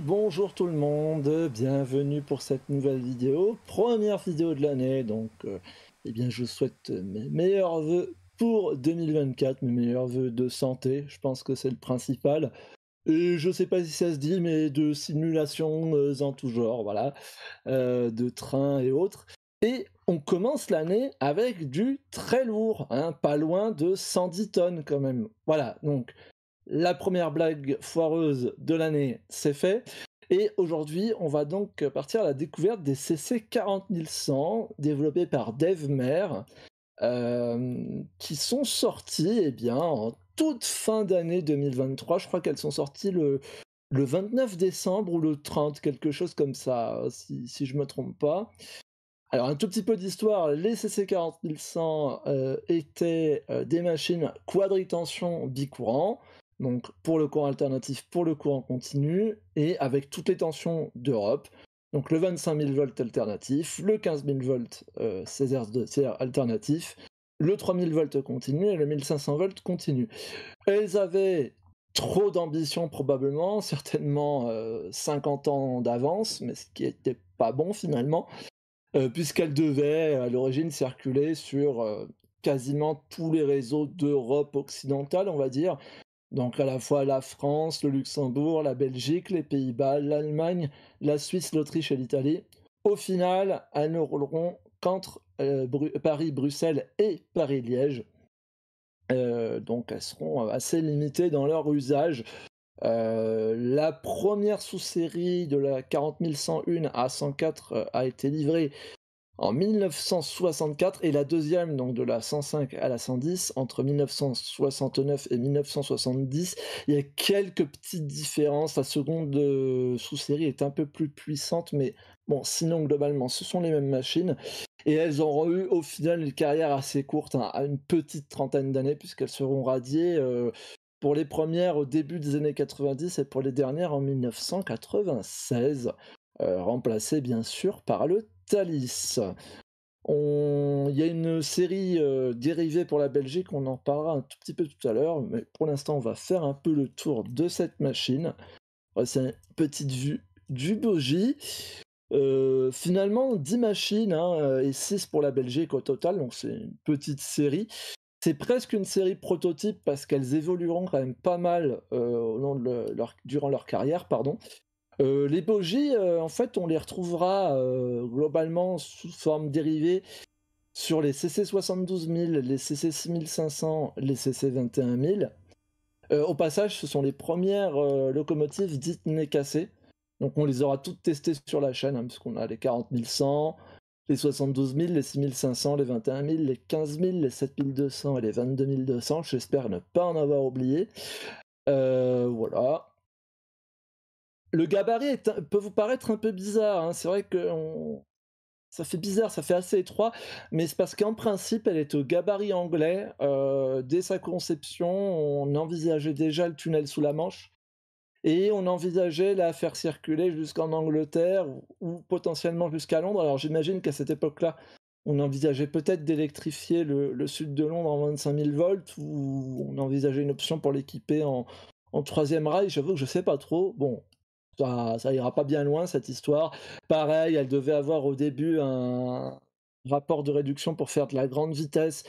Bonjour tout le monde, bienvenue pour cette nouvelle vidéo, première vidéo de l'année, donc euh, eh bien je souhaite mes meilleurs voeux pour 2024, mes meilleurs voeux de santé, je pense que c'est le principal, et je sais pas si ça se dit, mais de simulations euh, en tout genre, voilà, euh, de trains et autres. Et on commence l'année avec du très lourd, hein, pas loin de 110 tonnes quand même. Voilà, donc la première blague foireuse de l'année, c'est fait. Et aujourd'hui, on va donc partir à la découverte des CC 40100 développés par DevMer, euh, qui sont sortis eh bien, en toute fin d'année 2023. Je crois qu'elles sont sorties le, le 29 décembre ou le 30, quelque chose comme ça, si, je ne me trompe pas. Alors, un tout petit peu d'histoire, les CC 40100 euh, étaient euh, des machines quadritension bicourant donc pour le courant alternatif, pour le courant continu, et avec toutes les tensions d'Europe. Donc le 25 000 volts alternatif, le 15 000 volts euh, CR alternatif, le 3000 volts continu et le 1500 volts continu. Elles avaient trop d'ambition probablement, certainement 50 euh, ans d'avance, mais ce qui n'était pas bon finalement, euh, puisqu'elles devaient à l'origine circuler sur euh, quasiment tous les réseaux d'Europe occidentale, on va dire, donc à la fois la France, le Luxembourg, la Belgique, les Pays-Bas, l'Allemagne, la Suisse, l'Autriche et l'Italie. Au final, elles ne rouleront qu'entre euh, Paris, Bruxelles et Paris-Liège. Euh, donc elles seront assez limitées dans leur usage. Euh, la première sous-série de la 40101 à 104 a été livrée en 1964 et la deuxième, donc de la 105 à la 110, entre 1969 et 1970. Il y a quelques petites différences. La seconde euh, sous-série est un peu plus puissante, mais bon, sinon globalement, ce sont les mêmes machines. Et elles auront eu au final une carrière assez courte, hein, à une petite trentaine d'années, puisqu'elles seront radiées. Euh, pour les premières au début des années 90 et pour les dernières en 1996, euh, remplacées bien sûr par le Thalys. Il y a une série euh, dérivée pour la Belgique, on en parlera un tout petit peu tout à l'heure, mais pour l'instant on va faire un peu le tour de cette machine. C'est une petite vue du Boji. Euh, finalement, 10 machines hein, euh, et 6 pour la Belgique au total, donc c'est une petite série. C'est presque une série prototype parce qu'elles évolueront quand même pas mal durant leur carrière. Pardon. Euh, les bogies, euh, en fait, on les retrouvera euh, globalement sous forme dérivée sur les CC 72000, les CC 6500, les CC 21000. au passage, ce sont les premières locomotives dites nez cassé. Donc on les aura toutes testées sur la chaîne, hein, puisqu'on a les 40100, les 72000, les 6500, les 21000, les 15000, les 7200 et les 22200. J'espère ne pas en avoir oublié. voilà le gabarit peut vous paraître un peu bizarre. Hein. C'est vrai que ça fait bizarre, ça fait assez étroit, mais c'est parce qu'en principe, elle est au gabarit anglais. Euh, dès sa conception, on envisageait déjà le tunnel sous la Manche. Et on envisageait la faire circuler jusqu'en Angleterre ou, potentiellement jusqu'à Londres. Alors j'imagine qu'à cette époque-là, on envisageait peut-être d'électrifier le, sud de Londres en 25 000 volts, ou on envisageait une option pour l'équiper en, en troisième rail. J'avoue que je sais pas trop. Bon, ça, ira pas bien loin cette histoire. Pareil, elle devait avoir au début un rapport de réduction pour faire de la grande vitesse,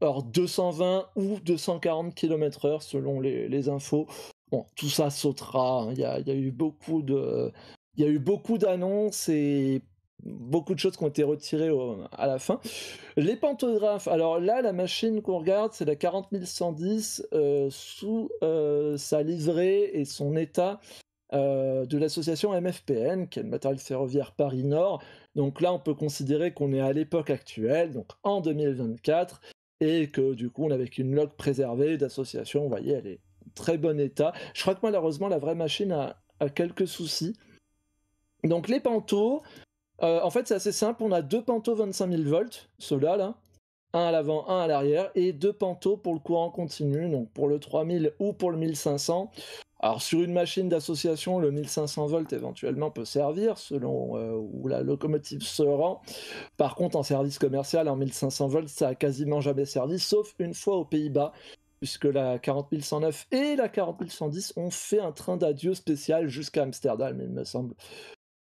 alors 220 ou 240 km/h selon les, infos. Bon, tout ça sautera. Hein. Il y, a, eu beaucoup de, il y a eu beaucoup d'annonces et beaucoup de choses qui ont été retirées à la fin. Les pantographes, alors là, la machine qu'on regarde, c'est la 40110 euh, sous euh, sa livrée et son état euh, de l'association MFPN, qui est le matériel ferroviaire Paris Nord. Donc là, on peut considérer qu'on est à l'époque actuelle, donc en 2024, et que du coup, on avec une log préservée d'association, vous voyez, elle est en très bon état. Je crois que malheureusement, la vraie machine a, quelques soucis. Donc les pantos, euh, en fait, c'est assez simple. On a deux pantos 25 000 volts, ceux-là, là. Un à l'avant, un à l'arrière, et deux pantos pour le courant continu, donc pour le 3000 ou pour le 1500. Alors sur une machine d'association, le 1500 volts éventuellement peut servir selon euh, où la locomotive se rend. Par contre, en service commercial, en 1500 volts, ça a quasiment jamais servi, sauf une fois aux Pays-Bas. puisque la 40109 et la 40110 ont fait un train d'adieu spécial jusqu'à Amsterdam, il me semble.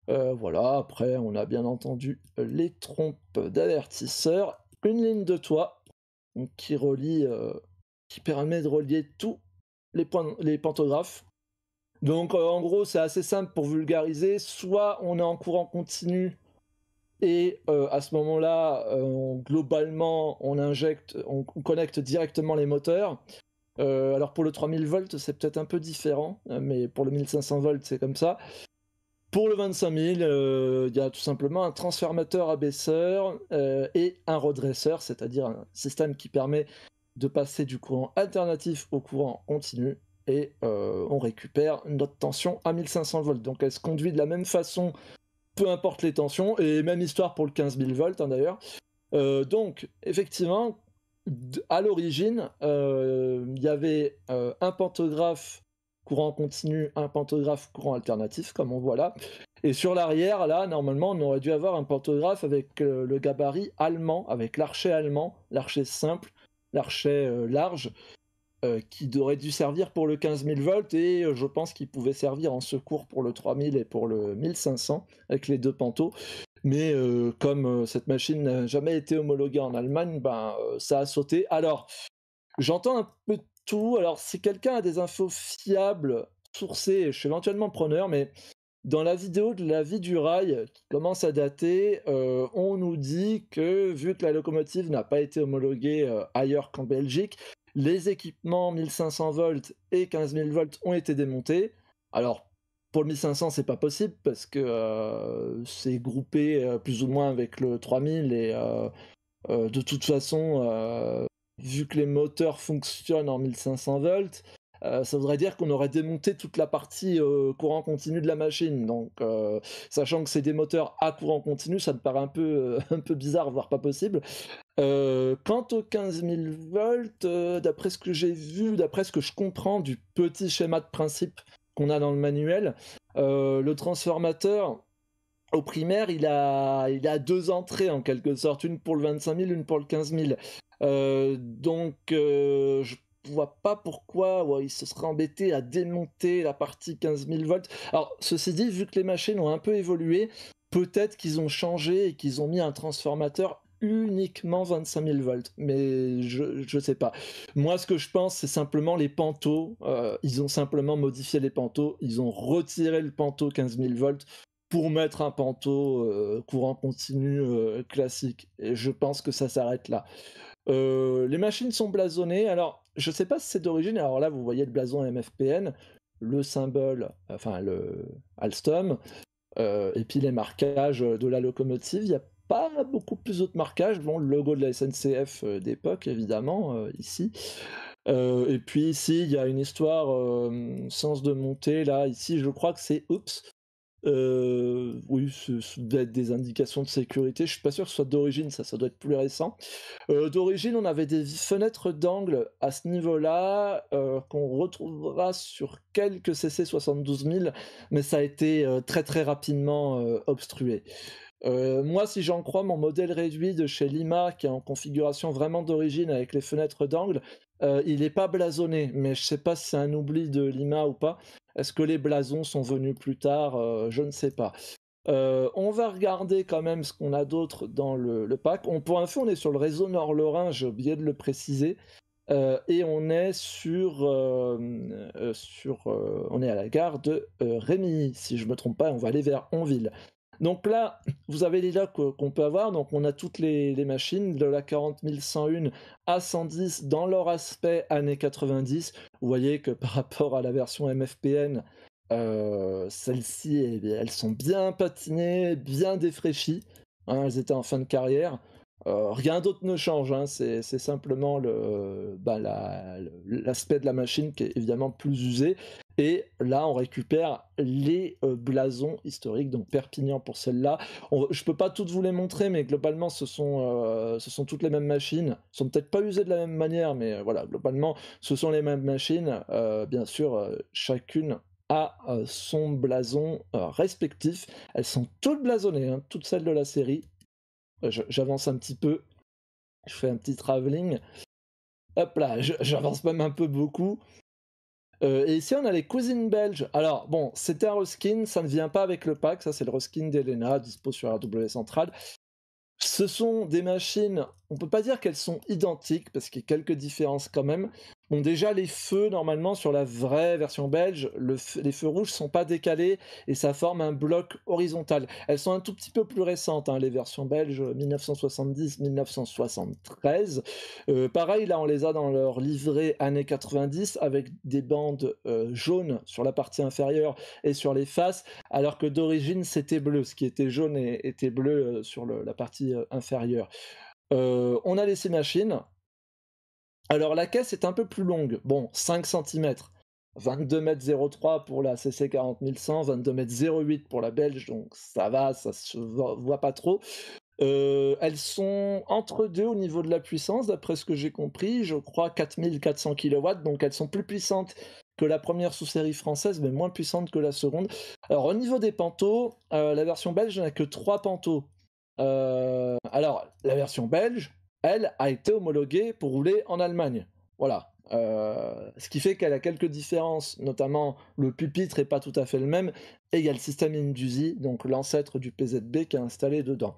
Euh, voilà, après, on a bien entendu les trompes d'avertisseur, une ligne de toit qui relie, euh, qui permet de relier tous les, les pantographes. Donc, euh, en gros, c'est assez simple pour vulgariser. Soit on est en courant continu et à ce moment-là, globalement, on injecte, on, connecte directement les moteurs. alors pour le 3000 volts, c'est peut-être un peu différent, mais pour le 1500 volts, c'est comme ça. Pour le 25 000, euh, il y a tout simplement un transformateur abaisseur euh, et un redresseur, c'est-à-dire un système qui permet de passer du courant alternatif au courant continu et euh, on récupère notre tension à 1500 volts. Donc elle se conduit de la même façon, peu importe les tensions, et même histoire pour le 15 000 volts hein, d'ailleurs. donc effectivement, à l'origine, il y avait un pantographe courant continu, un pantographe courant alternatif, comme on voit là. Et sur l'arrière, là, normalement, on aurait dû avoir un pantographe avec euh, le gabarit allemand, avec l'archet allemand, l'archet simple, l'archet euh, large, euh, qui aurait dû servir pour le 15 000 volts, et je pense qu'il pouvait servir en secours pour le 3000 et pour le 1500, avec les deux pantos. Mais comme cette machine n'a jamais été homologuée en Allemagne, ben, ça a sauté. Alors, j'entends un peu tout. Alors, si quelqu'un a des infos fiables, sourcées, je suis éventuellement preneur, mais dans la vidéo de la vie du rail, qui commence à dater, euh, on nous dit que vu que la locomotive n'a pas été homologuée euh, ailleurs qu'en Belgique, les équipements 1500 volts et 15 000 volts ont été démontés. Alors, pour le 1500, c'est pas possible parce que euh, c'est groupé plus ou moins avec le 3000 et de toute façon, vu que les moteurs fonctionnent en 1500 volts, euh, ça voudrait dire qu'on aurait démonté toute la partie euh, courant continu de la machine. Donc, euh, sachant que c'est des moteurs à courant continu, ça me paraît un peu, un peu bizarre, voire pas possible. quant aux 15 000 volts, d'après ce que j'ai vu, d'après ce que je comprends du petit schéma de principe qu'on a dans le manuel, le transformateur, au primaire, il a, il a deux entrées en quelque sorte, une pour le 25 000, une pour le 15 000. Euh, donc, euh, je vois pas pourquoi il se serait embêté à démonter la partie 15 000 volts. Alors, ceci dit, vu que les machines ont un peu évolué, peut-être qu'ils ont changé et qu'ils ont mis un transformateur uniquement 25 000 volts, mais je, je sais pas. Moi, ce que je pense, c'est simplement les pantos. Euh, ils ont simplement modifié les pantos. Ils ont retiré le panto 15 000 volts pour mettre un panto courant continu classique. Et je pense que ça s'arrête là. Euh, les machines sont blasonnées. Alors, je ne sais pas si c'est d'origine. Alors là, vous voyez le blason MFPN, le symbole, enfin le Alstom, euh, et puis les marquages de la locomotive. Il n'y a pas beaucoup plus d'autres marquages. Bon, le logo de la SNCF euh, d'époque, évidemment, ici. et puis ici, il y a une histoire sens de montée. Là, ici, je crois que c'est Oups. Euh, oui, ça doit être des indications de sécurité. Je suis pas sûr que ce soit d'origine, ça, ça doit être plus récent. Euh, d'origine, on avait des fenêtres d'angle à ce niveau-là euh, qu'on retrouvera sur quelques CC 72000, mais ça a été très très rapidement obstrué. moi, si j'en crois mon modèle réduit de chez Lima, qui est en configuration vraiment d'origine avec les fenêtres d'angle, il n'est pas blasonné, mais je sais pas si c'est un oubli de Lima ou pas. Est-ce que les blasons sont venus plus tard? Euh, Je ne sais pas. Euh, on va regarder quand même ce qu'on a d'autre dans le, pack. On, pour info, on est sur le réseau Nord-Lorrain, j'ai oublié de le préciser. Euh, et on est sur, sur on est à la gare de Rémy, si je ne me trompe pas, on va aller vers Onville. Donc là, vous avez les logs qu'on peut avoir. Donc on a toutes les, machines de la 40101 à 110 dans leur aspect années 90. Vous voyez que par rapport à la version MFPN, euh, celles-ci, eh elles sont bien patinées, bien défraîchies. Hein, elles étaient en fin de carrière. Euh, rien d'autre ne change, hein. c'est simplement bah, l'aspect de la machine qui est évidemment plus usé. Et là, on récupère les euh, blasons historiques, donc Perpignan pour celle-là. Je ne peux pas toutes vous les montrer, mais globalement, ce sont, euh, toutes les mêmes machines. Elles sont peut-être pas usées de la même manière, mais voilà, globalement, ce sont les mêmes machines. bien sûr, chacune a son blason respectif. Elles sont toutes blasonnées, hein, toutes celles de la série. J'avance un petit peu. Je fais un petit travelling. Hop là, j'avance même un peu beaucoup. Euh, et ici, on a les cousines belges. Alors, bon, c'était un reskin, ça ne vient pas avec le pack, ça c'est le reskin d'Elena, dispo sur AW Central. Ce sont des machines, on peut pas dire qu'elles sont identiques, parce qu'il y a quelques différences quand même, Déjà, les feux, normalement, sur la vraie version belge, les feux rouges sont pas décalés et ça forme un bloc horizontal. Elles sont un tout petit peu plus récentes, hein, les versions belges 1970-1973. Euh, pareil, là, on les a dans leur livret années 90 avec des bandes euh, jaunes sur la partie inférieure et sur les faces, alors que d'origine, c'était bleu. Ce qui était jaune était bleu euh, sur la partie inférieure. on a les machines, alors la caisse est un peu plus longue, bon, 5 cm. 22 m 03 pour la CC 40100, 22 m 08 pour la belge, donc ça va, ça se voit pas trop. Euh, elles sont entre deux au niveau de la puissance, d'après ce que j'ai compris, je crois 4400 kW, donc elles sont plus puissantes que la première sous-série française, mais moins puissantes que la seconde. Alors au niveau des pantos, euh, la version belge n'a que 3 pantos. Euh, alors la version belge, elle, a été homologuée pour rouler en Allemagne. Voilà. Euh, ce qui fait qu'elle a quelques différences, notamment le pupitre n'est pas tout à fait le même, et il y a le système Induzi, donc l'ancêtre du PZB qui est installé dedans.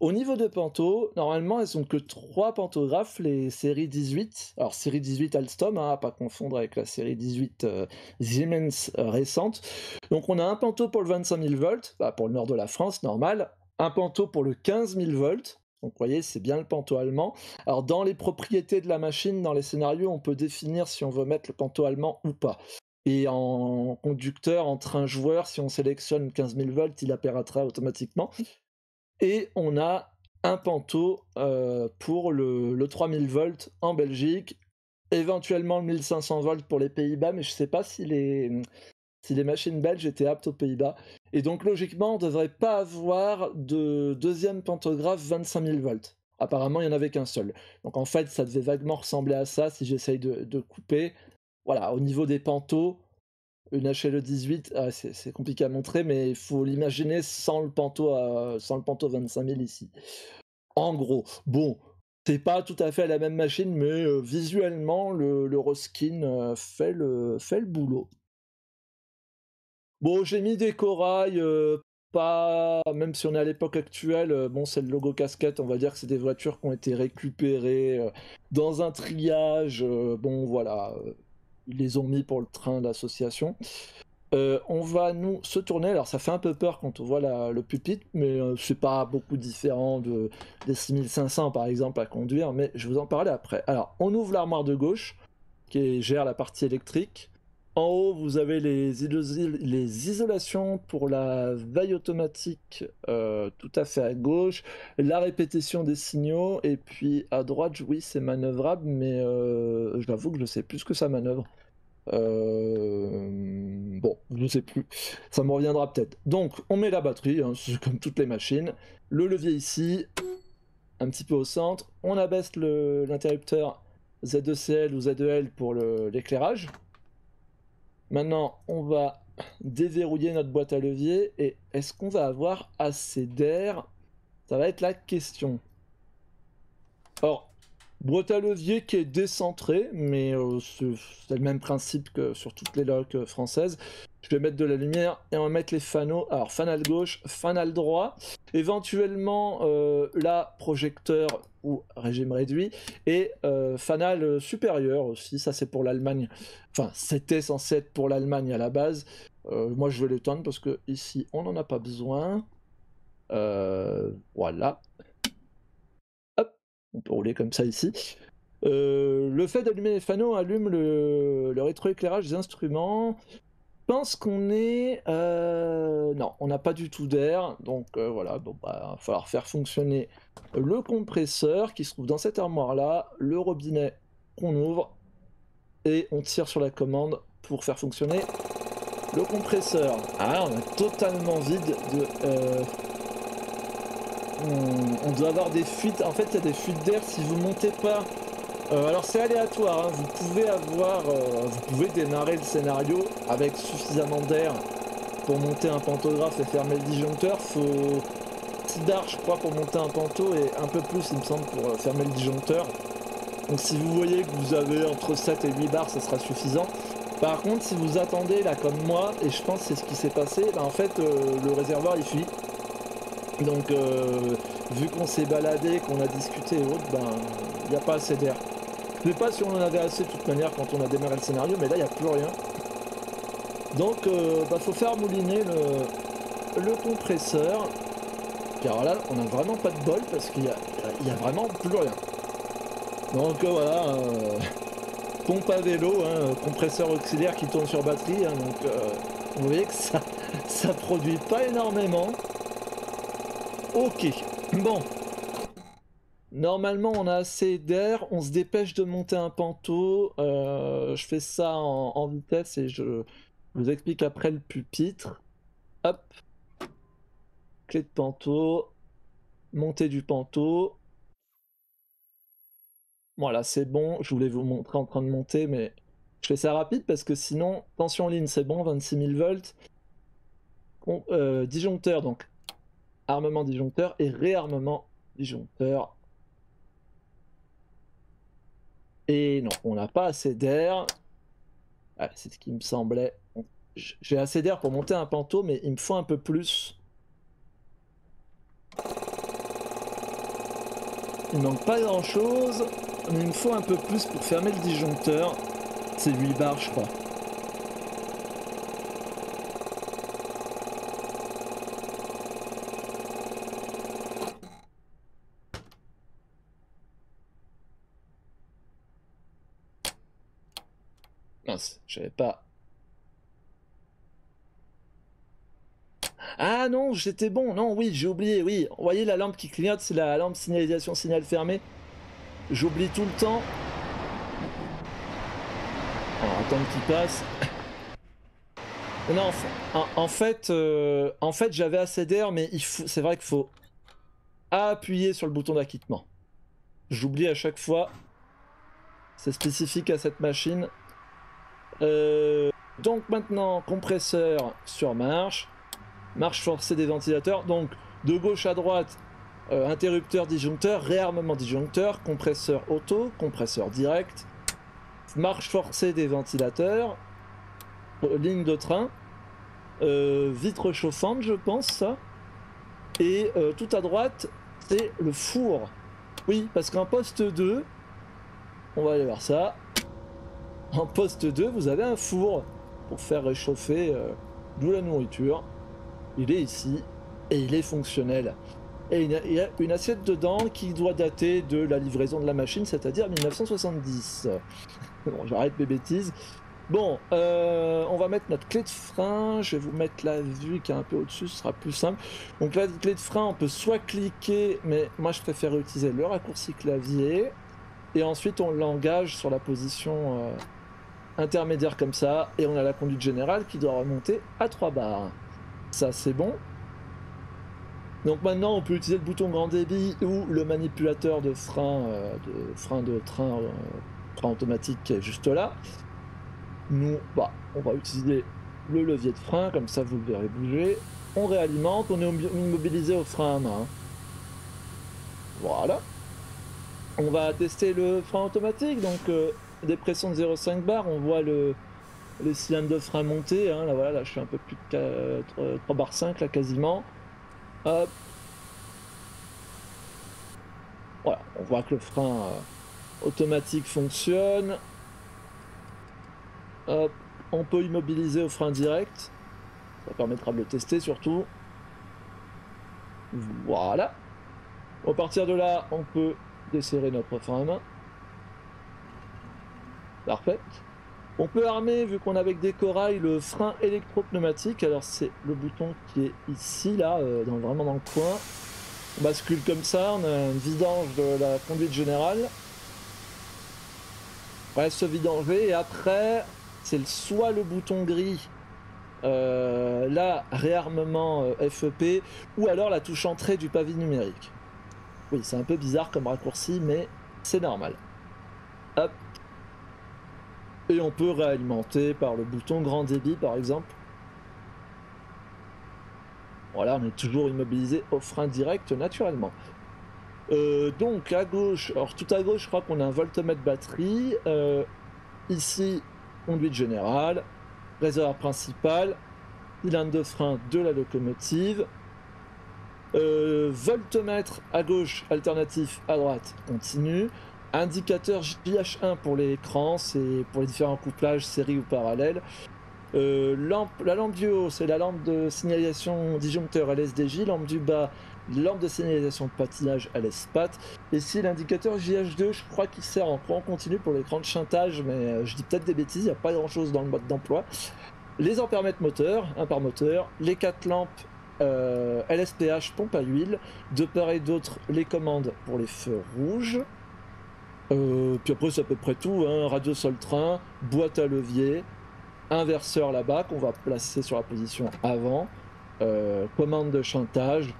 Au niveau de panto, normalement, elles ont que trois pantographes, les séries 18. Alors, série 18 Alstom, hein, à pas confondre avec la série 18 euh, Siemens euh, récente. Donc, on a un panto pour le 25 000 volts, bah, pour le nord de la France, normal. Un panto pour le 15 000 volts, donc vous voyez, c'est bien le panto allemand. Alors dans les propriétés de la machine, dans les scénarios, on peut définir si on veut mettre le panto allemand ou pas. Et en conducteur, en train joueur, si on sélectionne 15 000 volts, il apparaîtra automatiquement. Et on a un panto euh, pour le, le 3000 volts en Belgique, éventuellement le 1500 volts pour les Pays-Bas, mais je ne sais pas si les, si les machines belges étaient aptes aux Pays-Bas. Et donc logiquement, on ne devrait pas avoir de deuxième pantographe 25 000 volts. Apparemment, il n'y en avait qu'un seul. Donc en fait, ça devait vaguement ressembler à ça si j'essaye de, couper. Voilà, au niveau des pantos, une HLE 18, ah, c'est compliqué à montrer, mais il faut l'imaginer sans le panto sans le panto 25 000 ici. En gros, bon, c'est pas tout à fait la même machine, mais euh, visuellement, le, Roskin euh, fait, le, fait le boulot. Bon, j'ai mis des corails, euh, pas, même si on est à l'époque actuelle, euh, bon, c'est le logo casquette, on va dire que c'est des voitures qui ont été récupérées euh, dans un triage, bon, voilà, ils les ont mis pour le train d'association. on va nous se tourner, alors ça fait un peu peur quand on voit le pupitre, mais c'est pas beaucoup différent de, des 6500 par exemple à conduire, mais je vous en parler après. Alors, on ouvre l'armoire de gauche, qui gère la partie électrique. En haut, vous avez les, isolations pour la veille automatique euh, tout à fait à gauche, la répétition des signaux, et puis à droite, oui, c'est manœuvrable, mais euh, j'avoue que je sais plus ce que ça manœuvre. Euh, bon, je ne sais plus, ça me reviendra peut-être. Donc, on met la batterie, hein, comme toutes les machines, le levier ici, un petit peu au centre, on abaisse l'interrupteur Z2CL ou Z2L pour l'éclairage. Maintenant, on va déverrouiller notre boîte à levier et est-ce qu'on va avoir assez d'air? Ça va être la question. Or, boîte à levier qui est décentrée, mais euh, c'est le même principe que sur toutes les euh, françaises. Je vais mettre de la lumière et on va mettre les fanaux. Alors, fanal gauche, fanal droit. Éventuellement, euh, là, projecteur ou régime réduit. Et euh, fanal supérieur aussi, ça c'est pour l'Allemagne. Enfin, c'était censé être pour l'Allemagne à la base. Euh, moi, je vais l'étendre parce que ici, on n'en a pas besoin. voilà. Hop, on peut rouler comme ça ici. le fait d'allumer les fanaux allume le, le rétroéclairage des instruments pense qu'on est... Euh, non, on n'a pas du tout d'air, donc euh, voilà, bon, bah, va falloir faire fonctionner le compresseur qui se trouve dans cette armoire-là, le robinet qu'on ouvre, et on tire sur la commande pour faire fonctionner le compresseur. Ah, on est totalement vide de... Euh, on, doit avoir des fuites, en fait il y a des fuites d'air si vous montez pas euh, alors c'est aléatoire, hein. vous pouvez avoir, euh, vous pouvez démarrer le scénario avec suffisamment d'air pour monter un pantographe et fermer le disjoncteur. Faut 6 bar je crois pour monter un panto et un peu plus il me semble pour euh, fermer le disjoncteur. Donc si vous voyez que vous avez entre 7 et 8 barres, ça sera suffisant. Par contre, si vous attendez là comme moi, et je pense c'est ce qui s'est passé, ben, en fait le réservoir il fuit. Donc vu qu'on s'est baladé, qu'on a discuté et autres, ben il n'y a pas assez d'air. Je ne sais pas si on en avait assez de toute manière quand on a démarré le scénario, mais là il n'y a plus rien. Donc il euh, bah, faut faire mouliner le, compresseur. Car là on a vraiment pas de bol parce qu'il n'y a, vraiment plus rien. Donc voilà, pompe à vélo, hein, compresseur auxiliaire qui tourne sur batterie, hein, donc euh, vous voyez que ça, ça produit pas énormément. Ok, bon. Normalement on a assez d'air, on se dépêche de monter un panto, euh, je fais ça en, vitesse et je, vous explique après le pupitre. Hop, clé de panto, montée du panto, voilà, c'est bon. Je voulais vous montrer en train de monter, mais je fais ça rapide parce que sinon, tension ligne, c'est bon, 26 000 volts. Euh, disjoncteur, donc armement disjoncteur et réarmement disjoncteur. Et non, on n'a pas assez d'air. C'est ce qui me semblait. J'ai assez d'air pour monter un panto, mais il me faut un peu plus. Il manque pas grand chose il me faut un peu plus pour fermer le disjoncteur. C'est 8 barres, je crois. Mince, je savais pas. Ah non, j'étais bon. Non, oui, j'ai oublié. Oui, vous voyez la lampe qui clignote, c'est la lampe signalisation signal fermé. J'oublie tout le temps. Alors, attendre qu'il passe. Non, en, fait, euh, en fait j'avais assez d'air, mais c'est vrai qu'il faut appuyer sur le bouton d'acquittement. J'oublie à chaque fois. C'est spécifique à cette machine. Euh, donc maintenant, compresseur sur marche. Marche forcée des ventilateurs. Donc de gauche à droite, euh, interrupteur disjoncteur, réarmement disjoncteur, compresseur auto, compresseur direct, marche forcée des ventilateurs, euh, ligne de train, vitre chauffante je pense ça, et tout à droite c'est le four. Oui, parce qu'en poste 2, on va aller voir ça, en poste 2 vous avez un four pour faire réchauffer de la nourriture. Il est ici et il est fonctionnel. Et il y a une assiette dedans qui doit dater de la livraison de la machine, c'est-à-dire 1970. bon, j'arrête mes bêtises. Bon, euh, on va mettre notre clé de frein. Je vais vous mettre la vue qui est un peu au-dessus, ce sera plus simple. Donc la clé de frein, on peut soit cliquer, mais moi je préfère utiliser le raccourci clavier. Et ensuite on l'engage sur la position euh, intermédiaire comme ça. Et on a la conduite générale qui doit remonter à 3 barres. Ça c'est bon. Donc maintenant, on peut utiliser le bouton grand débit ou le manipulateur de frein, euh, de frein de train, euh, train automatique qui est juste là. Nous, bah, on va utiliser le levier de frein, comme ça vous le verrez bouger. On réalimente, on est immobilisé au frein à main. Voilà. On va tester le frein automatique, donc euh, des pressions de 0,5 bar, on voit le, les cylindres de frein monter. Hein. là voilà, là je suis un peu plus de 3 bar 5 là quasiment. Voilà, on voit que le frein euh, automatique fonctionne. On peut immobiliser au frein direct. Ça permettra de le tester surtout. Voilà. À partir de là, on peut desserrer notre frein à main. Parfait. On peut armer, vu qu'on a avec des corails, le frein électro-pneumatique. Alors c'est le bouton qui est ici, là, euh, vraiment dans le coin. On bascule comme ça, on a un vidange de la conduite générale. Reste se vidanger et après, c'est soit le bouton gris, euh, là, réarmement euh, FEP, ou alors la touche entrée du pavé numérique. Oui, c'est un peu bizarre comme raccourci, mais c'est normal. Hop, et on peut réalimenter par le bouton grand débit par exemple. Voilà, on est toujours immobilisé au frein direct naturellement. Euh, donc à gauche, alors tout à gauche, je crois qu'on a un voltmètre batterie. Euh, ici, conduite générale, réservoir principal, cylindre de frein de la locomotive. Euh, voltmètre à gauche, alternatif à droite, continu. Indicateur JH1 pour l'écran, c'est pour les différents couplages, série ou parallèle. lampe, la lampe du haut, c'est la lampe de signalisation disjoncteur LSDJ. Lampe du bas, lampe de signalisation de patinage à l'espace. Et Ici, l'indicateur JH2, je crois qu'il sert en courant continu pour l'écran de chantage, mais euh, je dis peut-être des bêtises, il n'y a pas grand-chose dans le mode d'emploi. Les ampèremètres moteurs, un par moteur, les quatre lampes euh, LSPH pompe à huile, de part et d'autre les commandes pour les feux rouges. Euh, puis après c'est à peu près tout, hein. radio sol train, boîte à levier, inverseur là-bas qu'on va placer sur la position avant, commande de chantage,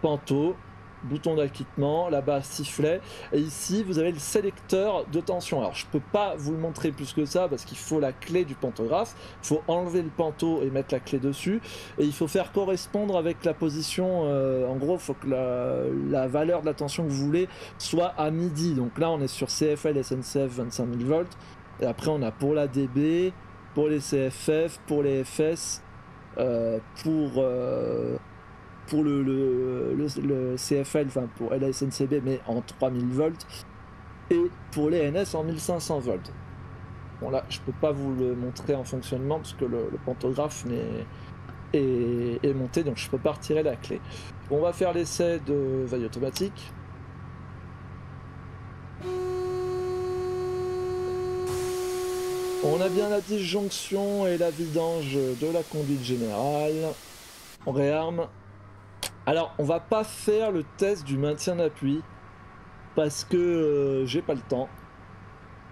panto, bouton d'acquittement, là-bas sifflet, et ici vous avez le sélecteur de tension. Alors je peux pas vous le montrer plus que ça parce qu'il faut la clé du pantographe, il faut enlever le panto et mettre la clé dessus, et il faut faire correspondre avec la position, euh, en gros il faut que la, valeur de la tension que vous voulez soit à midi, donc là on est sur CFL SNCF 25 000 volts, et après on a pour la DB, pour les CFF, pour les FS, euh, pour... Euh, pour le, le, CFL, enfin pour LSNCB, mais en 3000 volts, et pour les NS en 1500 volts. Bon là, je peux pas vous le montrer en fonctionnement parce que le, pantographe est, est, monté, donc je peux pas retirer la clé. On va faire l'essai de veille automatique. On a bien la disjonction et la vidange de la conduite générale. On réarme alors, on va pas faire le test du maintien d'appui parce que euh, j'ai pas le temps.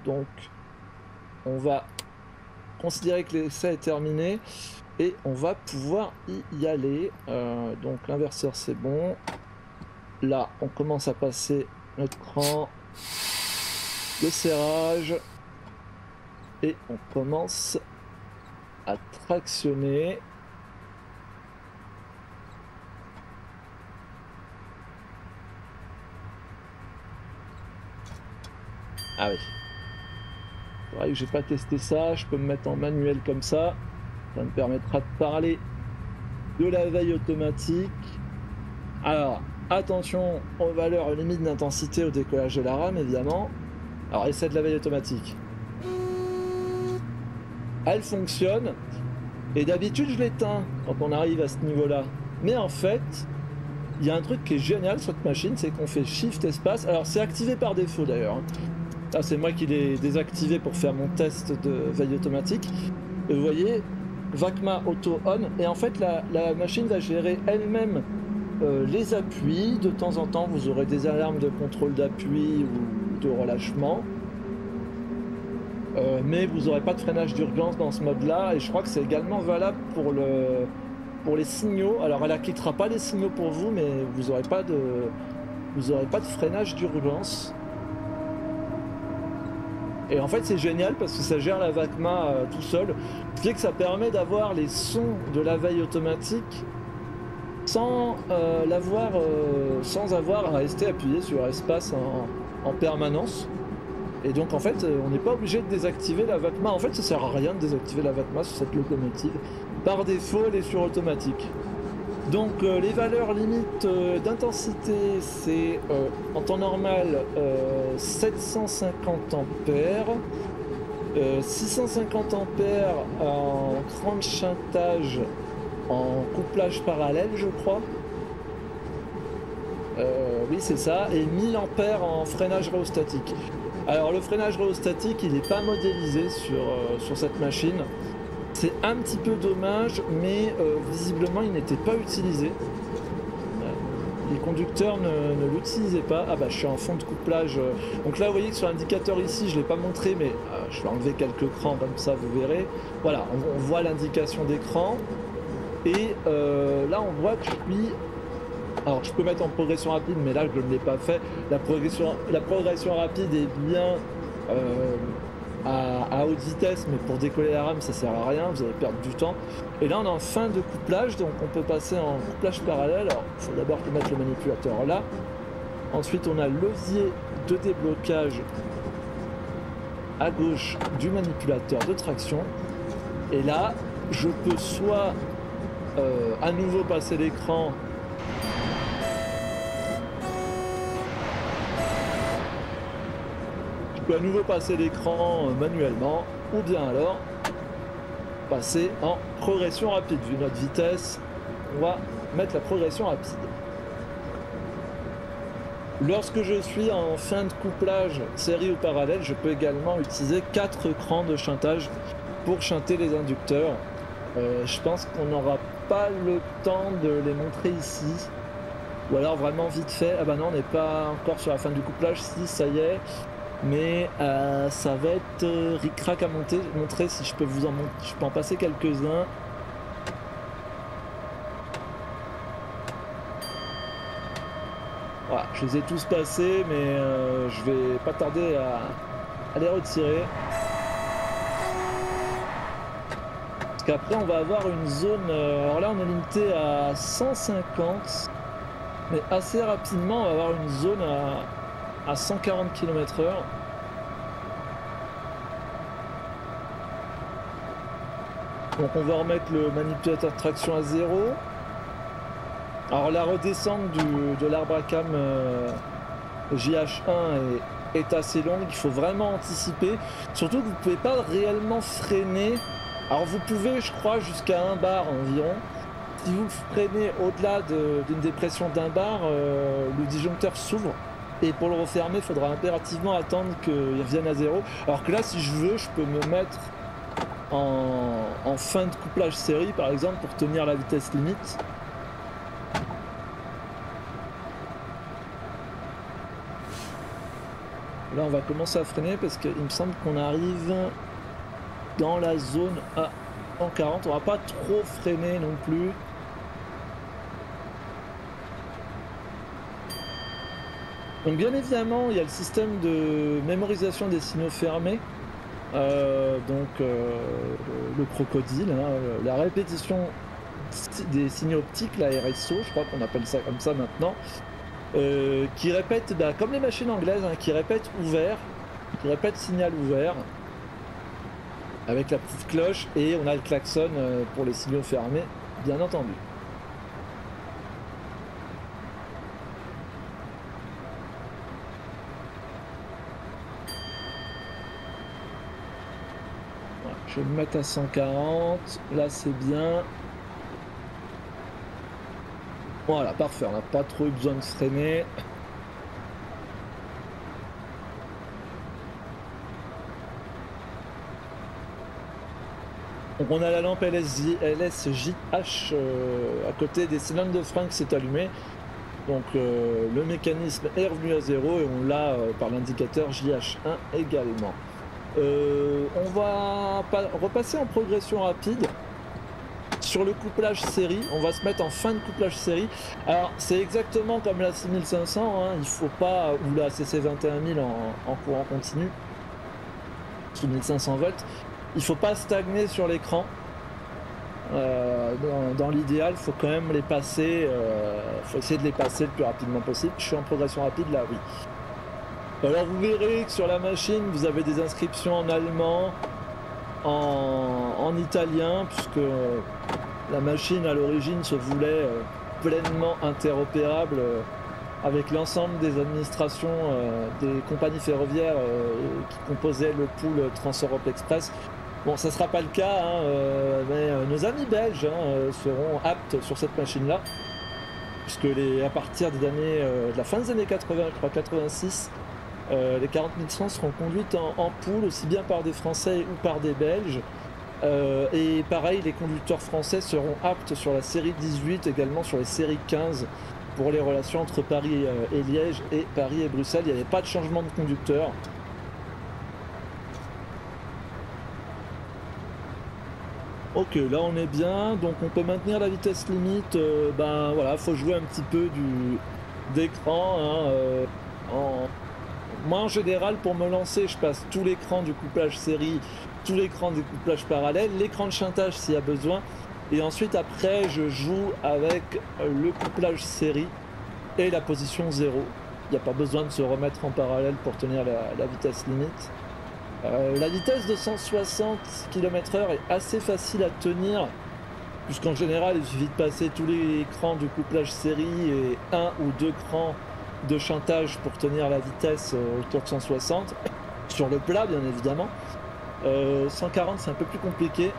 Donc, on va considérer que l'essai est terminé et on va pouvoir y aller. Euh, donc, l'inverseur c'est bon. Là, on commence à passer notre cran, le serrage et on commence à tractionner. Ah oui. C'est vrai que j'ai pas testé ça, je peux me mettre en manuel comme ça. Ça me permettra de parler de la veille automatique. Alors, attention aux valeurs limites d'intensité au décollage de la rame, évidemment. Alors, essai de la veille automatique. Elle fonctionne. Et d'habitude, je l'éteins quand on arrive à ce niveau-là. Mais en fait, il y a un truc qui est génial sur cette machine, c'est qu'on fait Shift Espace. Alors, c'est activé par défaut d'ailleurs. Ah, c'est moi qui l'ai désactivé pour faire mon test de veille automatique. vous voyez, VACMA auto on, et en fait la, machine va gérer elle-même euh, les appuis. De temps en temps, vous aurez des alarmes de contrôle d'appui ou de relâchement. Euh, mais vous n'aurez pas de freinage d'urgence dans ce mode-là, et je crois que c'est également valable pour, le, pour les signaux. Alors elle acquittera pas les signaux pour vous, mais vous n'aurez pas de freinage d'urgence. Et en fait, c'est génial parce que ça gère la VACMA euh, tout seul. Ce qui fait que ça permet d'avoir les sons de la veille automatique sans, euh, euh, sans avoir à rester appuyé sur espace en, permanence. Et donc en fait, on n'est pas obligé de désactiver la VACMA. En fait, ça sert à rien de désactiver la VACMA sur cette locomotive. Par défaut, elle est sur automatique. Donc euh, les valeurs limites euh, d'intensité, c'est euh, en temps normal 750 ampères, 650 ampères en cran de chantage en couplage parallèle, je crois. oui, c'est ça. Et 1000 ampères en freinage rhéostatique. Alors le freinage rhéostatique, il n'est pas modélisé sur, sur cette machine. C'est un petit peu dommage, mais euh, visiblement il n'était pas utilisé. Les conducteurs ne, l'utilisaient pas. Ah bah je suis en fond de couplage. Donc là vous voyez que sur l'indicateur ici, je ne l'ai pas montré, mais euh, je vais enlever quelques crans comme ça, vous verrez. Voilà, on, voit l'indication d'écran. Et euh, là on voit que suis alors je peux mettre en progression rapide, mais là je ne l'ai pas fait. La progression, la progression rapide est bien à, haute vitesse, mais pour décoller la rame, ça sert à rien, vous allez perdre du temps. Et là, on est en fin de couplage, donc on peut passer en couplage parallèle. Alors, il faut d'abord mettre le manipulateur là. Ensuite, on a levier de déblocage à gauche du manipulateur de traction. Et là, je peux soit euh, à nouveau passer l'écran à nouveau passer l'écran euh, manuellement ou bien alors passer en progression rapide vu notre vitesse on va mettre la progression rapide Lorsque je suis en fin de couplage série ou parallèle, je peux également utiliser quatre crans de chantage pour chanter les inducteurs. Euh, je pense qu'on n'aura pas le temps de les montrer ici. Ou alors vraiment vite fait. Ah bah non, on n'est pas encore sur la fin du couplage. Si, ça y est. Mais euh, ça va être euh, ric-rac à monter, montrer si je peux vous en montrer. Je peux en passer quelques-uns. Voilà, je les ai tous passés, mais euh, je vais pas tarder à, les retirer. Parce qu'après, on va avoir une zone... Euh, alors là, on est limité à 150. Mais assez rapidement, on va avoir une zone à, à 140 km h Donc on va remettre le manipulateur de traction à zéro. Alors la redescente de l'arbre à cam euh, JH1 est, assez longue, il faut vraiment anticiper. Surtout que vous ne pouvez pas réellement freiner. Alors vous pouvez, je crois, jusqu'à un bar environ. Si vous freinez au-delà d'une dépression d'un bar, euh, le disjoncteur s'ouvre. Et pour le refermer, il faudra impérativement attendre qu'il revienne à zéro. Alors que là, si je veux, je peux me mettre en, fin de couplage série, par exemple, pour tenir la vitesse limite. Là, on va commencer à freiner parce qu'il me semble qu'on arrive dans la zone à 140. On va pas trop freiner non plus. Donc bien évidemment, il y a le système de mémorisation des signaux fermés. Euh, donc euh, le, crocodile, hein, la répétition des signaux optiques, la RSO, je crois qu'on appelle ça comme ça maintenant. Euh, qui répète, bah, comme les machines anglaises, hein, qui répète ouvert, qui répète signal ouvert, avec la petite cloche, et on a le klaxon euh, pour les signaux fermés, bien entendu. Je vais me mettre à 140, là c'est bien. Voilà, parfait, on n'a pas trop eu besoin de freiner. Donc on a la lampe LSJH euh, à côté des cylindres de frein qui s'est allumé. Donc euh, le mécanisme est revenu à zéro et on l'a euh, par l'indicateur JH1 également. On va repasser en progression rapide sur le couplage série, on va se mettre en fin de couplage série. Alors c'est exactement comme la 6500, hein, il faut pas, ou la CC21000 en, courant continu, sous 1500 volts, il faut pas stagner sur l'écran. Euh, dans, l'idéal, il faut quand même les passer, euh, faut essayer de les passer le plus rapidement possible. Je suis en progression rapide là, oui. Alors vous verrez que sur la machine, vous avez des inscriptions en allemand, en, italien, puisque la machine à l'origine se voulait euh, pleinement interopérable euh, avec l'ensemble des administrations euh, des compagnies ferroviaires qui composaient le pool Trans-Europe Express. Bon, ça ne sera pas le cas, hein, mais nos amis belges hein, seront aptes sur cette machine-là, puisque à partir des années, de la fin des années 80, je crois 86, euh, les 40 000 seront conduites en, poule, aussi bien par des Français ou par des Belges. Euh, et pareil, les conducteurs français seront aptes sur la série 18, également sur les séries 15 pour les relations entre Paris euh, et Liège et Paris et Bruxelles. Il n'y avait pas de changement de conducteur. Ok, là on est bien, donc on peut maintenir la vitesse limite. ben voilà, faut jouer un petit peu d'écran hein, moi, en général, pour me lancer, je passe tout l'écran du couplage série, tout l'écran du couplage parallèle, l'écran de chantage s'il y a besoin. Et ensuite, après, je joue avec le couplage série et la position 0. Il n'y a pas besoin de se remettre en parallèle pour tenir la, vitesse limite. Euh, la vitesse de 160 km/h est assez facile à tenir, puisqu'en général il suffit de passer tous les crans du couplage série et un ou deux crans de chantage pour tenir la vitesse euh, autour de 160, sur le plat bien évidemment. 140 c'est un peu plus compliqué,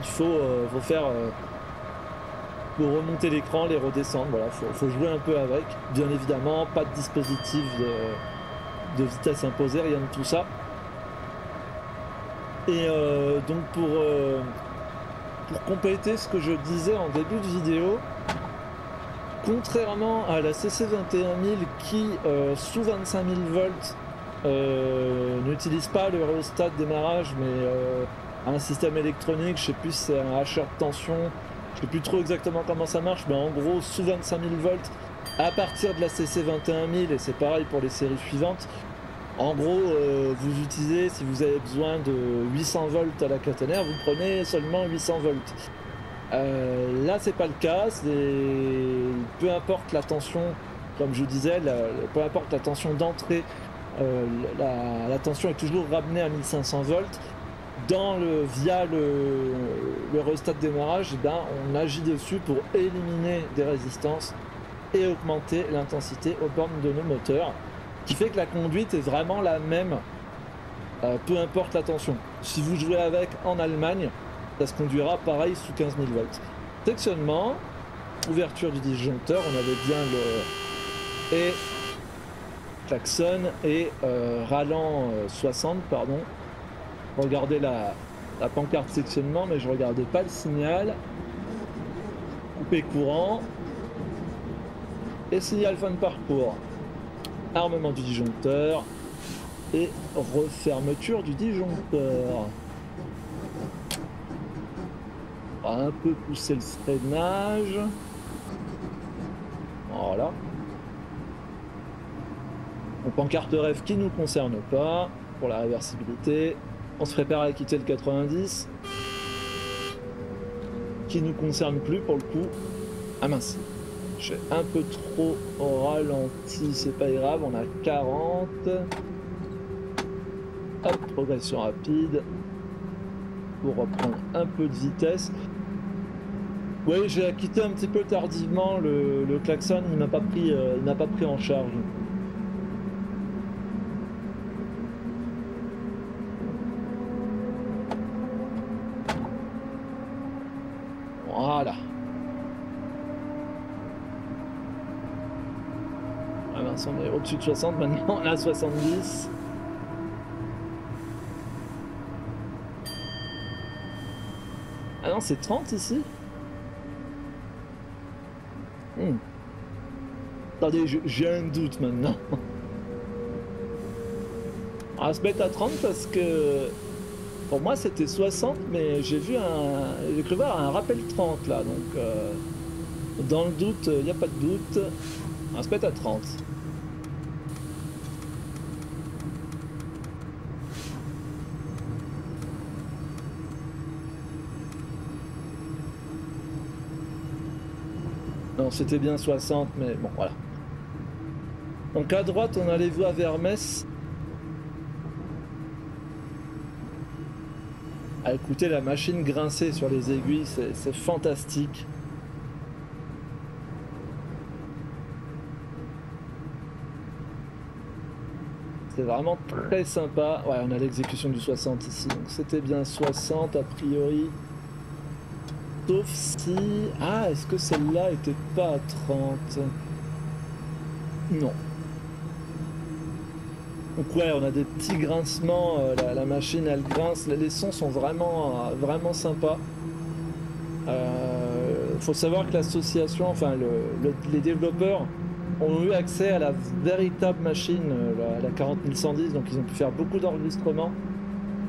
il faut, faut faire pour remonter l'écran, les redescendre. Voilà, faut, faut, jouer un peu avec. Bien évidemment, pas de dispositif de, vitesse imposée, rien de tout ça. Et euh, donc pour, euh, pour compléter ce que je disais en début de vidéo, contrairement à la CC21000 qui, euh, sous 25 000 volts, n'utilise pas le rhéostat de démarrage, mais un système électronique, je sais plus si c'est un hacheur de tension, je sais plus trop exactement comment ça marche, mais en gros, sous 25 000 volts, à partir de la CC 21000, et c'est pareil pour les séries suivantes, en gros, euh, vous utilisez, si vous avez besoin de 800 volts à la caténaire, vous prenez seulement 800 volts. Euh, là, c'est pas le cas. Peu importe la tension, comme je disais, peu importe la tension d'entrée, euh, la, tension est toujours ramenée à 1500 volts dans le, via le, le de démarrage, eh ben, on agit dessus pour éliminer des résistances et augmenter l'intensité aux bornes de nos moteurs, qui fait que la conduite est vraiment la même, euh, peu importe la tension. Si vous jouez avec en Allemagne, ça se conduira pareil sous 15 000 volts. Sectionnement, ouverture du disjoncteur, on avait bien le et klaxon et euh, ralent 60 euh, pardon Regardez la, la pancarte sectionnement, mais je regardais pas le signal. Coupé courant. Et signal fin de parcours. Armement du disjoncteur. Et refermeture du disjoncteur. On va un peu pousser le freinage. Voilà. On pancarte rêve qui nous concerne pas pour la réversibilité. On se prépare à quitter le 90. Qui nous concerne plus pour le coup. Ah mince. J'ai un peu trop ralenti, c'est pas grave, on a 40. Hop, progression rapide. Pour reprendre un peu de vitesse. Oui, j'ai quitté un petit peu tardivement le, klaxon, il m'a pas pris, euh, pas pris en charge. on est au-dessus de 60 maintenant, on a 70. Ah non, c'est 30 ici? Attendez, j'ai un doute maintenant. On va se mettre à 30 parce que pour moi c'était 60 mais j'ai vu un j'ai cru voir un rappel 30 là donc euh, dans le doute il n'y a pas de doute. On va se mettre à 30 c'était bien 60, mais bon, voilà. Donc à droite, on a les voies vers Metz. À ah, écouter la machine grincer sur les aiguilles, c'est fantastique. C'est vraiment très sympa. Ouais, on a l'exécution du 60 ici. Donc c'était bien 60 a priori. Sauf si... Ah, est-ce que celle-là était pas à 30 Non. Donc ouais, on a des petits grincements, euh, la, machine elle grince, les sons sont vraiment, euh, vraiment sympas. Il euh, faut savoir que l'association, enfin les développeurs ont eu accès à la véritable machine, la, la 40110, donc ils ont pu faire beaucoup d'enregistrements.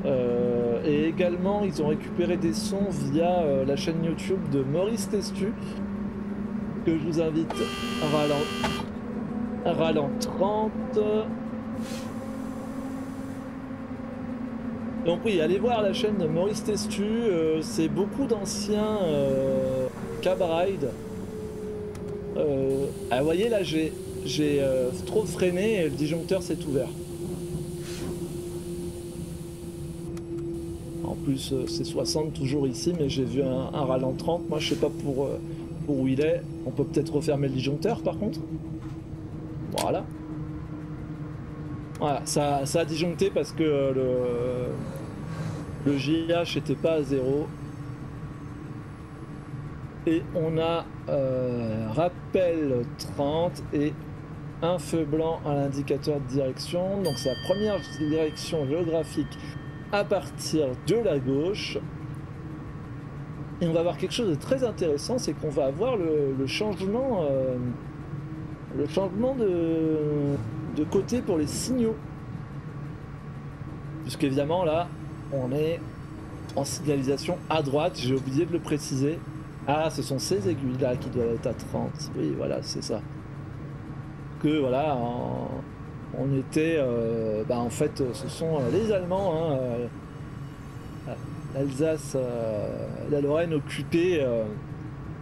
Euh, et également, ils ont récupéré des sons via euh, la chaîne YouTube de Maurice Testu, que je vous invite à ralent, 30. Donc oui, allez voir la chaîne de Maurice Testu, euh, c'est beaucoup d'anciens cab ride. ah, vous voyez là, j'ai trop freiné et le disjoncteur s'est ouvert. Plus, euh, c'est 60 toujours ici, mais j'ai vu un, ralent 30. Moi, je sais pas pour, euh, pour où il est. On peut peut-être refermer le disjoncteur par contre. Voilà. Voilà, ça, ça a disjoncté parce que euh, le, le JH n'était pas à zéro. Et on a rappel 30 et un feu blanc à l'indicateur de direction. Donc c'est la première direction géographique à partir de la gauche. Et on va avoir quelque chose de très intéressant, c'est qu'on va avoir le, changement, euh, le changement de, de côté pour les signaux. Puisqu'évidemment là, on est en signalisation à droite, j'ai oublié de le préciser. Ah, ce sont ces aiguilles là qui doivent être à 30. Oui, voilà, c'est ça. Que voilà, en- on était. euh, bah, en fait, ce sont euh, les Allemands, hein, euh, l'Alsace, euh, la Lorraine occupée. euh,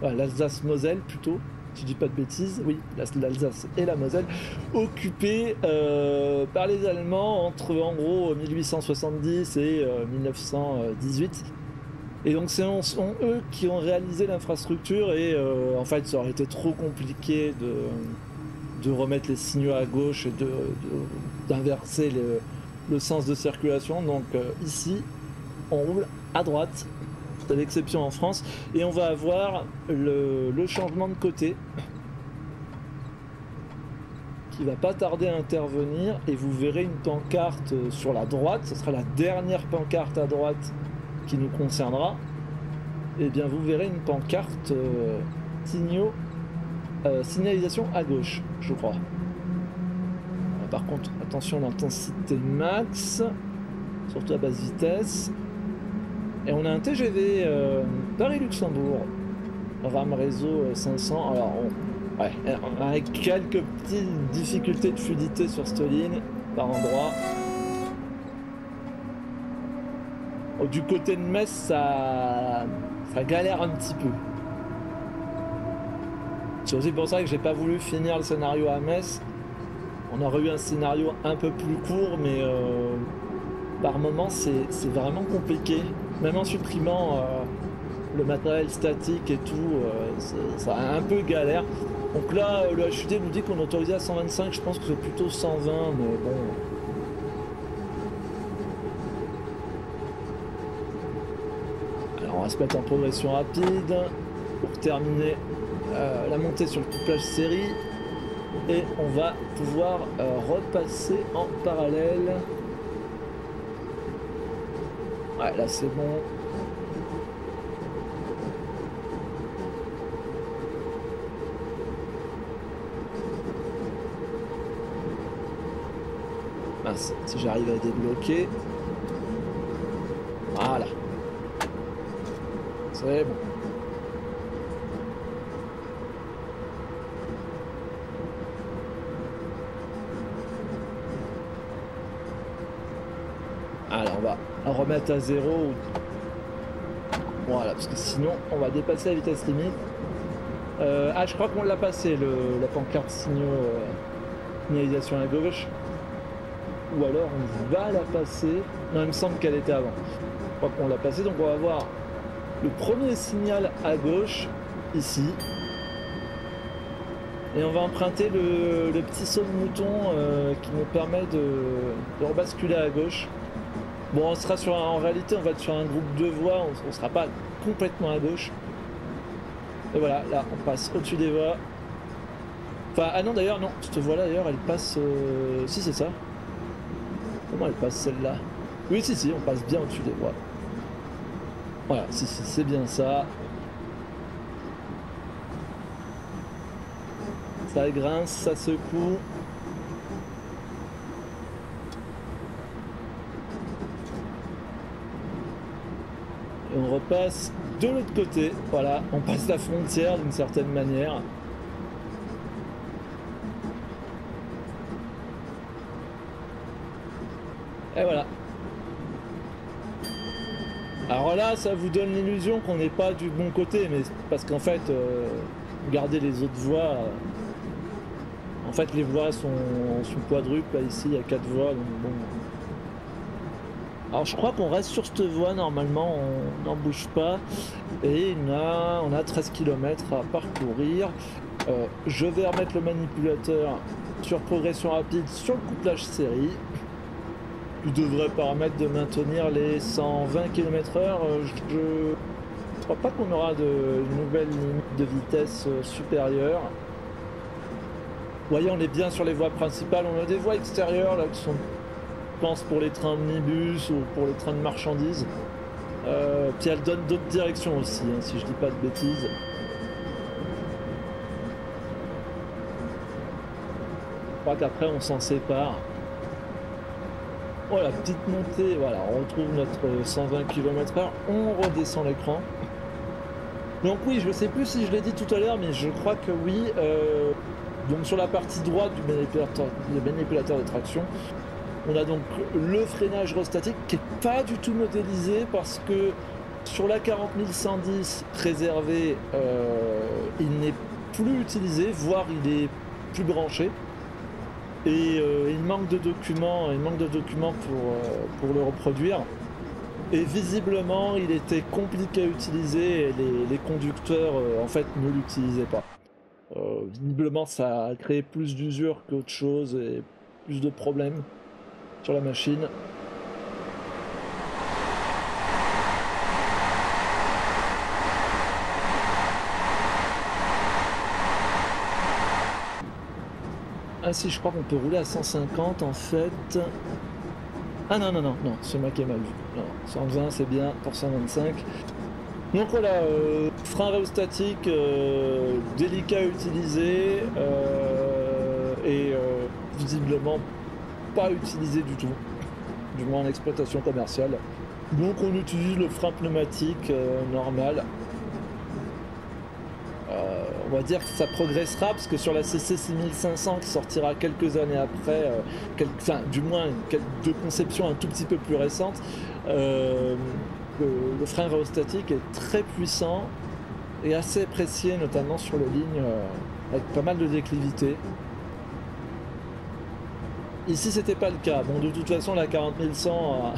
L'Alsace-Moselle plutôt, si dis pas de bêtises, oui, la- l'Alsace et la Moselle, occupées euh, par les Allemands entre en gros 1870 et euh, 1918. Et donc c'est eux qui ont réalisé l'infrastructure et euh, en fait ça aurait été trop compliqué de, de remettre les signaux à gauche et de- de- d'inverser le, le sens de circulation. Donc euh, ici on roule à droite, c'est l'exception en France, et on va avoir le, le changement de côté qui va pas tarder à intervenir et vous verrez une pancarte sur la droite, ce sera la dernière pancarte à droite qui nous concernera, et bien vous verrez une pancarte euh, signaux, euh, signalisation à gauche, je crois. Euh, Par contre, attention l'intensité max, surtout à basse vitesse. Et on a un TGV euh, Paris-Luxembourg, RAM réseau euh, 500. Alors, on, ouais, avec quelques petites difficultés de fluidité sur cette ligne par endroit. Oh, du côté de Metz, ça galère un petit peu. C'est aussi pour ça que j'ai pas voulu finir le scénario à Metz. On aurait eu un scénario un peu plus court, mais euh, par moment c'est vraiment compliqué. Même en supprimant euh, le matériel statique et tout, euh, ça a un peu galère. Donc là, le HUD nous dit qu'on autorisé à 125, je pense que c'est plutôt 120, mais bon. Alors on va se mettre en progression rapide pour terminer euh, la montée sur le couplage série et on va pouvoir euh, repasser en parallèle. Ouais, là c'est bon. Mince, si j'arrive à débloquer. Voilà. C'est bon. Alors on va remettre à zéro. Voilà, parce que sinon on va dépasser la vitesse limite. Euh, ah, je crois qu'on l'a passé, le, la pancarte signaux euh, signalisation à gauche. Ou alors on va la passer. Non, il me semble qu'elle était avant. Je crois qu'on l'a passé, donc on va voir le premier signal à gauche, ici. Et on va emprunter le, petit saut de mouton euh, qui nous permet de rebasculer à gauche. Bon, on sera sur un- en réalité, on va être sur un groupe de voies, on, on sera pas complètement à gauche. Et voilà, là, on passe au-dessus des voies. Enfin, ah non, d'ailleurs, non, cette voie-là, d'ailleurs, elle passe. euh, Si, c'est ça. Comment elle passe celle-là? Oui, si, si, on passe bien au-dessus des voies. Voilà, si, si, c'est bien ça. Ça grince, ça secoue. Repasse de l'autre côté. Voilà, on passe la frontière d'une certaine manière. Et voilà. Alors là, ça vous donne l'illusion qu'on n'est pas du bon côté, mais parce qu'en fait, euh, regardez les autres voies. En fait, les voies sont, sont quadruples. Ici, il y a quatre voies. Donc bon. Alors, je crois qu'on reste sur cette voie normalement. On n'en bouge pas. Et on a, on a 13 km à parcourir. Euh, je vais remettre le manipulateur sur progression rapide sur le couplage série. Il devrait permettre de maintenir les 120 km/h. Je ne crois pas qu'on aura de nouvelles limites de vitesse euh, supérieure. Voyez, on est bien sur les voies principales. On a des voies extérieures là qui sont, je pense, pour les trains omnibus ou pour les trains de marchandises. Euh, puis elle donne d'autres directions aussi, hein, si je dis pas de bêtises. Je crois qu'après on s'en sépare. Voilà, petite montée, voilà, on retrouve notre 120 km/h, on redescend l'écran. Donc oui, je ne sais plus si je l'ai dit tout à l'heure, mais je crois que oui. Euh, donc sur la partie droite du manipulateur, manipulateur de traction, on a donc le freinage rostatique qui n'est pas du tout modélisé parce que sur la 40110 préservée, euh, il n'est plus utilisé, voire il est plus branché. Et euh, il manque de documents, euh, pour le reproduire. Et visiblement, il était compliqué à utiliser et les, conducteurs en fait ne l'utilisaient pas. visiblement, ça a créé plus d'usure qu'autre chose et plus de problèmes sur la machine. Ah si, je crois qu'on peut rouler à 150 en fait. Ah non, non, non, non, c'est moi mal vu. Non, 120 c'est bien pour 125. Donc voilà, euh, frein réostatique euh, délicat à utiliser euh, et visiblement pas utilisé du tout, du moins en exploitation commerciale. Donc on utilise le frein pneumatique normal on va dire que ça progressera parce que sur la CC 6500 qui sortira quelques années après, euh, du moins de conception un tout petit peu plus récente, euh, le, frein rhéostatique est très puissant et assez apprécié notamment sur les lignes euh, avec pas mal de déclivité. Ici c'était pas le cas. Bon de toute façon la 40100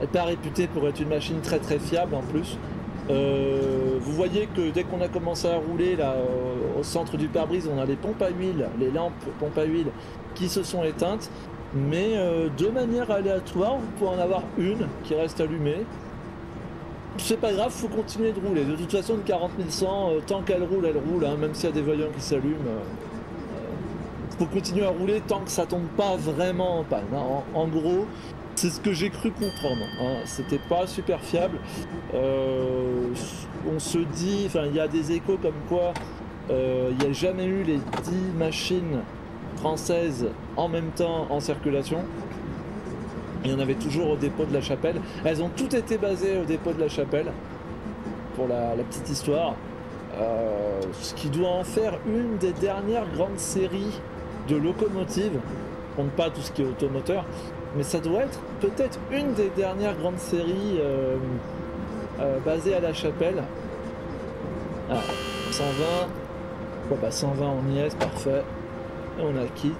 n'est pas réputée pour être une machine très très fiable en plus. Euh, vous voyez que dès qu'on a commencé à rouler là au centre du pare-brise, on a les pompes à huile, les lampes pompes à huile qui se sont éteintes, mais euh, de manière aléatoire, vous pouvez en avoir une qui reste allumée. C'est pas grave, faut continuer de rouler. De toute façon, une 40100, euh, tant qu'elle roule, elle roule, hein, même s'il y a des voyants qui s'allument. Faut continuer à rouler tant que ça tombe pas vraiment en panne. Hein. en, gros, c'est ce que j'ai cru comprendre. Hein. C'était pas super fiable. Euh, on se dit, enfin, il y a des échos comme quoi euh, il n'y a jamais eu les 10 machines françaises en même temps en circulation. Il y en avait toujours au dépôt de la chapelle. Elles ont toutes été basées au dépôt de la chapelle, pour la, petite histoire. Euh, ce qui doit en faire une des dernières grandes séries de locomotives. On compte pas tout ce qui est automoteur, mais ça doit être peut-être une des dernières grandes séries euh, euh, basées à la chapelle. Ah, 120. Bon bah 120 on y est, parfait. Et on a kit.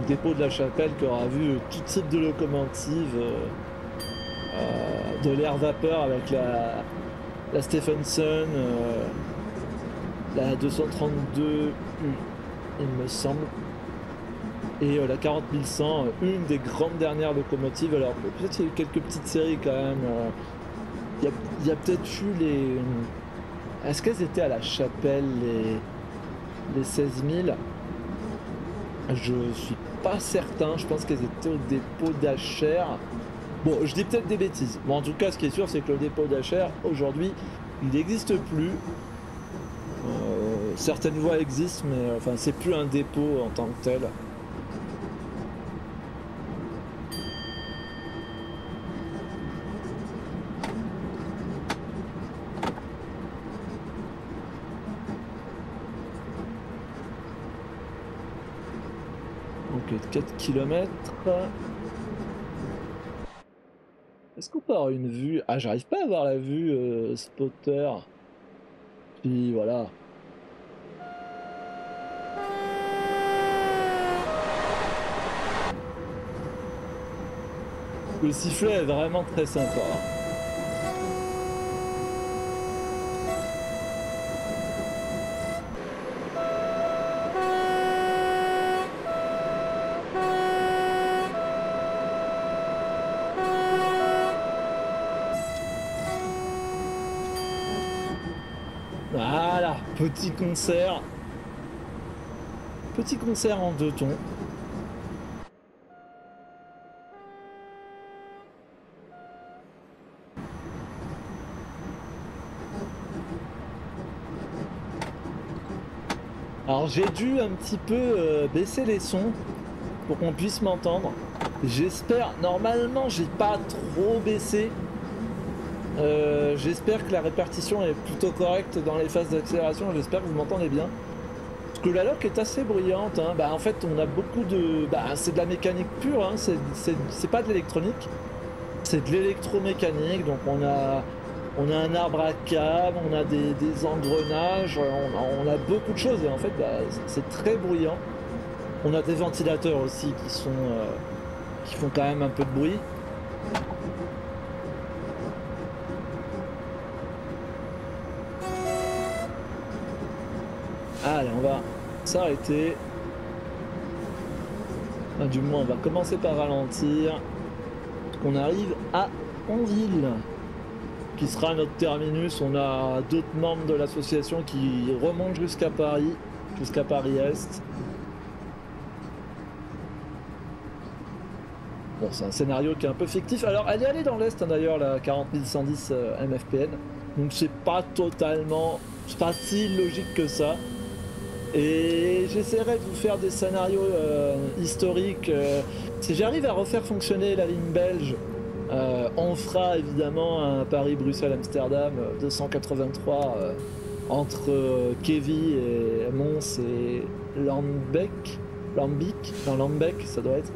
Le dépôt de la chapelle qui aura vu tout type de locomotive, euh, de l'air vapeur avec la, la Stephenson, la 232 il me semble et euh, la 40100, euh, une des grandes dernières locomotives. Alors peut-être qu'il y a eu quelques petites séries quand même. Euh, il y a, peut-être eu les. Est-ce qu'elles étaient à la chapelle les, les 16 000 Je suis pas certain. Je pense qu'elles étaient au dépôt d'Acher. Bon, je dis peut-être des bêtises. Bon, en tout cas, ce qui est sûr, c'est que le dépôt d'Acher, aujourd'hui, il n'existe plus. Certaines voies existent, mais enfin, c'est plus un dépôt en tant que tel. Donc 4 km. Est-ce qu'on peut avoir une vue? Ah, j'arrive pas à avoir la vue euh, spotter. Puis voilà. Le sifflet est vraiment très sympa. Voilà, petit concert. Petit concert en deux tons. Alors j'ai dû un petit peu euh, baisser les sons pour qu'on puisse m'entendre. J'espère, normalement j'ai pas trop baissé. Euh, j'espère que la répartition est plutôt correcte dans les phases d'accélération, j'espère que vous m'entendez bien. Parce que la loque est assez bruyante, hein. bah, en fait on a beaucoup de... Bah, c'est de la mécanique pure, hein. c'est pas de l'électronique, c'est de l'électromécanique, donc on a on a un arbre à câble, on a des, engrenages, on a, beaucoup de choses et en fait bah, c'est très bruyant. On a des ventilateurs aussi qui sont euh, qui font quand même un peu de bruit. Allez, on va s'arrêter. du moins, on va commencer par ralentir. Qu'on arrive à Onville qui sera notre terminus. On a d'autres membres de l'association qui remontent jusqu'à Paris, jusqu'à Paris-Est. Bon, c'est un scénario qui est un peu fictif. Alors, elle est allée dans l'Est hein, d'ailleurs, la 40110 euh, MFPN. Donc, c'est pas totalement. C'est pas si logique que ça. Et j'essaierai de vous faire des scénarios euh, historiques. Euh, si j'arrive à refaire fonctionner la ligne belge euh, on fera évidemment un Paris-Bruxelles-Amsterdam 283 euh, entre euh, et Mons et Lambeck. Lambic, non Lambeck, ça doit être.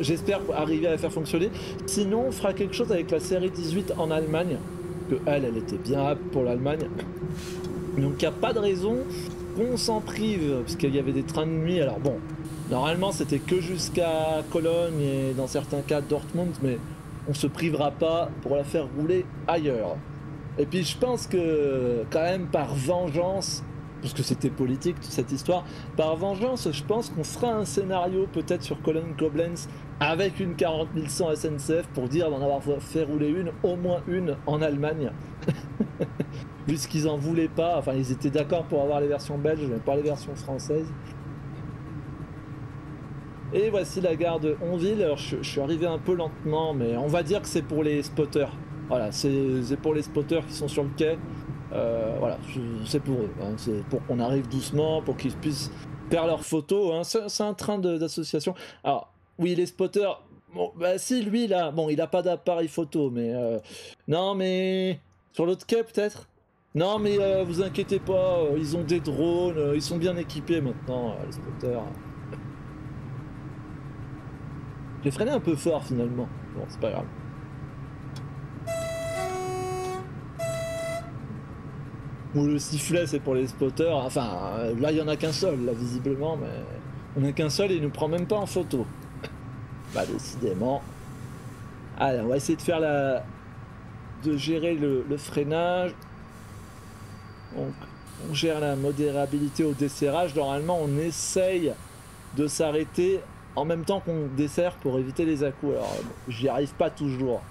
J'espère arriver à la faire fonctionner. Sinon, on fera quelque chose avec la série 18 en Allemagne. Que elle, elle était bien pour l'Allemagne. Donc il n'y a pas de raison qu'on s'en prive, parce qu'il y avait des trains de nuit. Alors bon, Normalement, c'était que jusqu'à Cologne et dans certains cas Dortmund, mais on se privera pas pour la faire rouler ailleurs. Et puis je pense que quand même par vengeance, parce que c'était politique toute cette histoire, par vengeance, je pense qu'on fera un scénario peut-être sur Cologne Koblenz avec une 40100 SNCF pour dire d'en avoir fait rouler une, au moins une en Allemagne. Puisqu'ils en voulaient pas, enfin ils étaient d'accord pour avoir les versions belges, mais pas les versions françaises. Et voici la gare de Onville. Alors, je, suis arrivé un peu lentement, mais on va dire que c'est pour les spotters. Voilà, c'est pour les spotters qui sont sur le quai. Euh, voilà, c'est pour eux. Hein. c'est pour qu'on arrive doucement, pour qu'ils puissent faire leurs photos. Hein. C'est un train d'association. Alors, oui, les spotters. Bah si, lui, là, bon, il a pas d'appareil photo, mais. Euh, non, mais. Sur l'autre quai, peut-être? Non, mais euh, vous inquiétez pas, ils ont des drones, ils sont bien équipés maintenant, les spotters. J'ai freiné un peu fort finalement. Bon, c'est pas grave. Ou le sifflet c'est pour les spotters. Enfin, là il y en a qu'un seul, là visiblement, mais on a qu'un seul et il nous prend même pas en photo. bah décidément. Allez, on va essayer de faire la. de gérer le, le freinage. Donc, on gère la modérabilité au desserrage. Normalement, on essaye de s'arrêter en même temps qu'on dessert pour éviter les à Alors, j'y arrive pas toujours.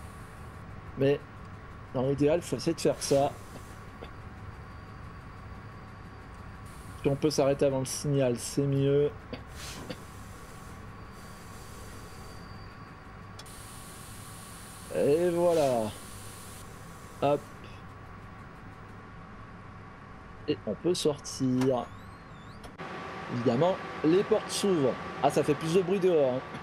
Mais dans l'idéal, il faut essayer de faire ça. Si on peut s'arrêter avant le signal, c'est mieux. Et voilà. Hop. Et on peut sortir. Évidemment, les portes s'ouvrent. Ah, ça fait plus de bruit dehors. Hein.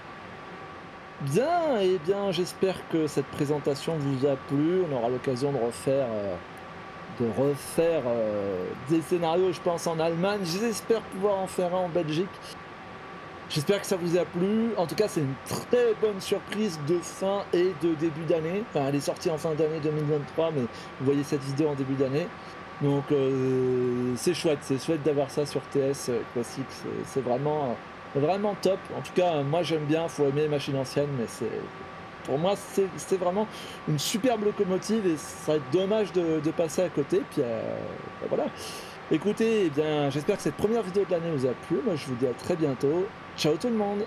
Bien, et eh bien, j'espère que cette présentation vous a plu. On aura l'occasion de refaire, euh, de refaire euh, des scénarios, je pense, en Allemagne. J'espère pouvoir en faire un en Belgique. J'espère que ça vous a plu. En tout cas, c'est une très bonne surprise de fin et de début d'année. Elle est sortie en fin d'année 2023, mais vous voyez cette vidéo en début d'année. Donc euh, c'est chouette, c'est chouette d'avoir ça sur TS euh, classique, c'est vraiment, vraiment top. En tout cas, moi j'aime bien, faut aimer les machines anciennes, mais pour moi, c'est vraiment une superbe locomotive et ça serait dommage de, passer à côté. Puis euh, bah voilà. Écoutez, eh bien, j'espère que cette première vidéo de l'année vous a plu. Moi, je vous dis à très bientôt. Ciao tout le monde